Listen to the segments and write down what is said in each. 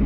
Uh,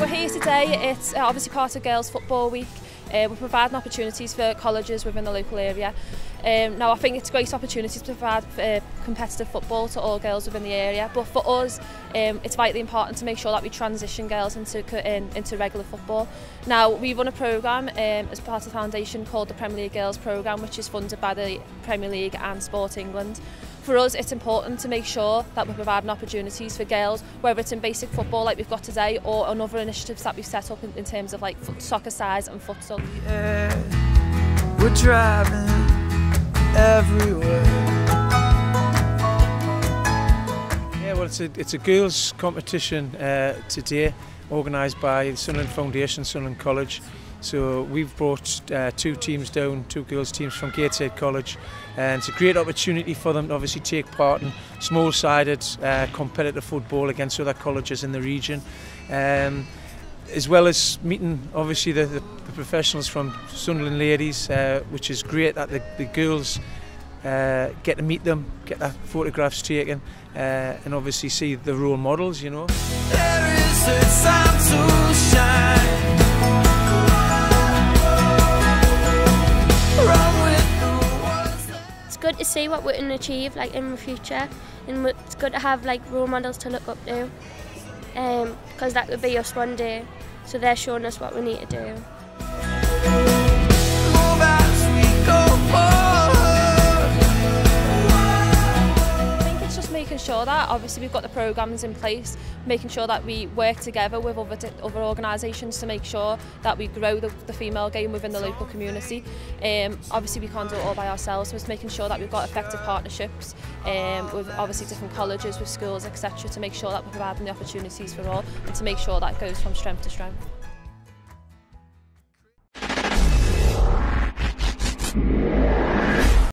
we're here today, it's uh, obviously part of Girls Football Week. Um, uh, we're providing opportunities for colleges within the local area. Um, now, I think it's a great opportunity to provide uh, competitive football to all girls within the area, but for us, um, it's vitally important to make sure that we transition girls into, in, um, into regular football. Now, we run a programme um, as part of the foundation called the Premier League Girls Programme, which is funded by the Premier League and Sport England. For us it's important to make sure that we're providing opportunities for girls whether it's in basic football like we've got today or on other initiatives that we've set up in, in terms of like Soccercise and futsal. Yeah, we're driving everywhere. Yeah, well, it's a, it's a girls' competition uh, today, organised by the Sunderland Foundation, Sunderland College. So we've brought uh, two teams down, two girls teams from Gateshead College, and it's a great opportunity for them to obviously take part in small-sided uh, competitive football against other colleges in the region. Um, as well as meeting obviously the, the, the professionals from Sunderland Ladies, uh, which is great that the, the girls uh, get to meet them, get their photographs taken, uh, and obviously see the role models, you know. good to see what we can achieve like in the future and it's good to have like role models to look up to because um, that could be us one day so they're showing us what we need to do. that obviously we've got the programs in place making sure that we work together with other other organisations to make sure that we grow the, the female game within the local community. Um obviously we can't do it all by ourselves so it's making sure that we've got effective partnerships um with obviously different colleges with schools etc to make sure that we're providing the opportunities for all and to make sure that goes from strength to strength.